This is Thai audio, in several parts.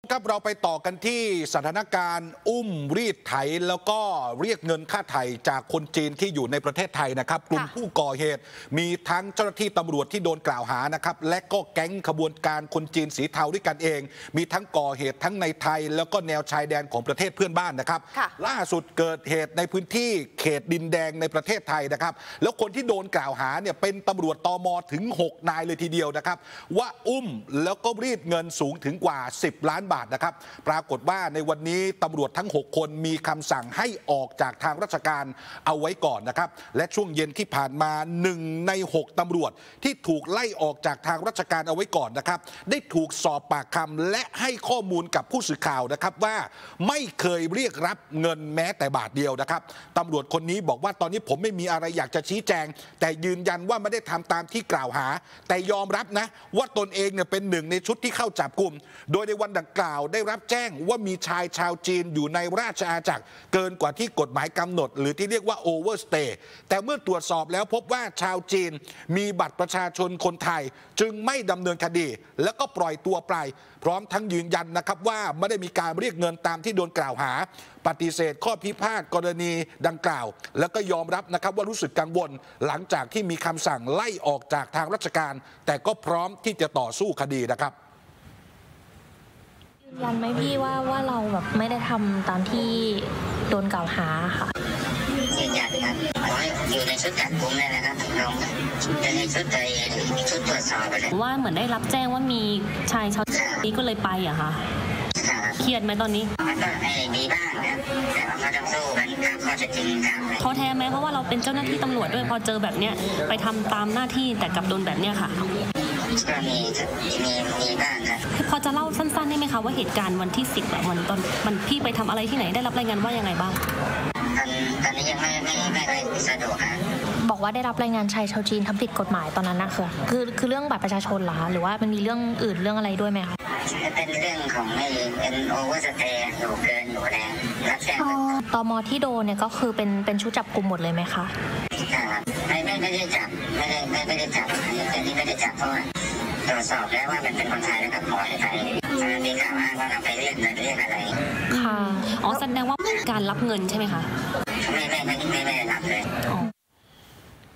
ครับเราไปต่อกันที่สถานการณ์อุ้มรีดไถแล้วก็เรียกเงินค่าไถ่จากคนจีนที่อยู่ในประเทศไทยนะครับกลุ่มผู้ก่อเหตุ มีทั้งเจ้าหน้าที่ตำรวจที่โดนกล่าวหานะครับและก็แก๊งขบวนการคนจีนสีเทาด้วยกันเอง มีทั้งก่อเหตุทั้งในไทย แล้วก็แนวชายแดนของประเทศเพื่อนบ้านนะครับค่ะล่าสุดเกิดเหตุในพื้นที่เขตดินแดงในประเทศไทยนะครับ แล้วคนที่โดนกล่าวหาเนี่ยเป็นตำรวจตมถึง 6 นายเลยทีเดียวนะครับ ว่าอุ้มแล้วก็รีดเงินสูงถึงกว่า 10 ล้านบาทนะครับ ปรากฏว่าในวันนี้ตำรวจทั้ง 6 คนมีคำสั่งให้ออกจากทางราชการเอาไว้ก่อนนะครับ และช่วงเย็นที่ผ่านมาหนึ่งใน 6ตำรวจที่ถูกไล่ออกจากทางราชการเอาไว้ก่อนนะครับ ได้ถูกสอบปากคำและให้ข้อมูลกับผู้สื่อข่าวนะครับว่าไม่เคยเรียกรับเงินแม้แต่บาทเดียวนะครับตำรวจคนนี้บอกว่าตอนนี้ผมไม่มีอะไรอยากจะชี้แจง แต่ยืนยันว่าไม่ได้ทำตามที่กล่าวหา แต่ยอมรับนะว่าตนเองเนี่ยเป็นหนึ่งในชุดที่เข้าจับกลุ่ม โดยในวันดังกล่าวได้รับแจ้งว่ามีชายชาวจีนอยู่ในราชอาณาจักร เกินกว่าที่กฎหมายกำหนด หรือที่เรียกว่า overstay แต่เมื่อตรวจสอบแล้วพบว่าชาวจีนมีบัตรประชาชนคนไทย จึงไม่ดำเนินคดี แล้วก็ปล่อยตัวไป พร้อมทั้งยืนยันนะครับว่าไม่ได้มีการเรียกเงินตามที่โดนกล่าวหา ปฏิเสธข้อพิพาทกรณีดังกล่าว แล้วก็ยอมรับนะครับว่ารู้สึกกังวล หลังจากที่มีคำสั่งไล่ออกจากทางราชการ แต่ก็พร้อมที่จะต่อสู้คดีนะครับ ยืนยันไหมพี่ว่าว่าเราแบบไม่ได้ทำตามที่โดนกล่าวหาค่ะยืนยันครับขอให้อยู่ในชุดจับกุมเลยนะครับลงเป็นในชุดใจชุดตรวจสอบไปเลยว่าเหมือนได้รับแจ้งว่ามีชายชาวนี้ก็เลยไปอะค่ะครับเครียดไหมตอนนี้มันก็ให้มีบ้างนะครับแต่ว่าก็ต้องสู้กันตามข้อเท็จจริงตามท้อแท้ไหมเพราะว่าเราเป็นเจ้าหน้าที่ตำรวจด้วยพอเจอแบบเนี้ยไปทำตามหน้าที่แต่กลับโดนแบบเนี้ยค่ะก็มีมีมีบ้างครับ พอจะเล่าสั้นๆได้ไหมคะว่าเหตุการณ์วันที่สิบอะวันตอนมันพี่ไปทำอะไรที่ไหนได้รับรายงานว่ายังไงบ้างตอนตอนนี้ยังไม่ไม่ไม่ได้สะดวกนะบอกว่าได้รับรายงานชายชาวจีนทำผิดกฎหมายตอนนั้นนะคือคือคือเรื่องบัตรประชาชนเหรอคะหรือว่ามันมีเรื่องอื่นเรื่องอะไรด้วยไหมคะเป็นเรื่องของไอ้เป็น overstay อยู่เกินอยู่แรงรับแจ้งตมที่โดนเนี่ยก็คือเป็นเป็นชุดจับกลุ่มหมดเลยไหมคะครับไม่ไม่ไม่ได้จับไม่ได้ไม่ไม่ได้จับอันนี้อันนี้ไม่ได้จับเพราะว่า ตรวจสอบแล้วว่ามันเป็นคนไทยแล้วก็ปล่อยไปมีข่าวอ้างว่าเราไปเรียกเงินเรียกอะไร ค่ะ อ๋อแสดงว่าการรับเงินใช่ไหมคะ ไม่ไม่ไม่ไม่ไม่ได้รับเลย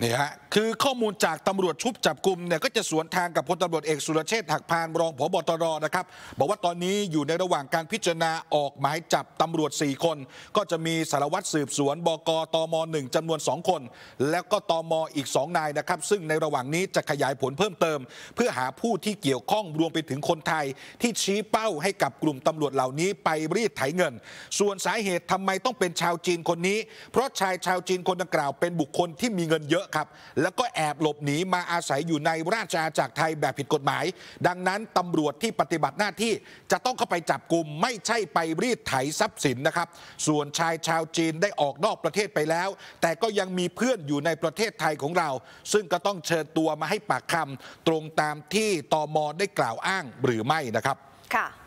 นี่ฮะคือข้อมูลจากตำรวจชุบจับกลุ่มเนี่ยก็จะสวนทางกับพลตำรวจเอกสุรเชษฐ์หักพาลรองผบตรนะครับ บอกว่าตอนนี้อยู่ในระหว่างการพิจารณาออกหมายจับตำรวจ 4 คน ก็จะมีสารวัตรสืบสวนบกตม1จำนวน 2 คน แล้วก็ตมอีก 2 นายนะครับ ซึ่งในระหว่างนี้จะขยายผลเพิ่มเติม เพื่อหาผู้ที่เกี่ยวข้องรวมไปถึงคนไทย ที่ชี้เป้าให้กับกลุ่มตำรวจเหล่านี้ไปรีดไถเงิน ส่วนสาเหตุทำไมต้องเป็นชาวจีนคนนี้ เพราะชายชาวจีนคนดังกล่าวเป็นบุคคลที่มีเงินเยอะครับ แล้วก็แอบหลบหนีมาอาศัยอยู่ในราชอาณาจักรไทยแบบผิดกฎหมาย ดังนั้นตำรวจที่ปฏิบัติหน้าที่จะต้องเข้าไปจับกลุ่มไม่ใช่ไปรีดไถทรัพย์สินนะครับ ส่วนชายชาวจีนได้ออกนอกประเทศไปแล้ว แต่ก็ยังมีเพื่อนอยู่ในประเทศไทยของเรา ซึ่งก็ต้องเชิญตัวมาให้ปากคำตรงตามที่ตมได้กล่าวอ้างหรือไม่นะครับ ค่ะ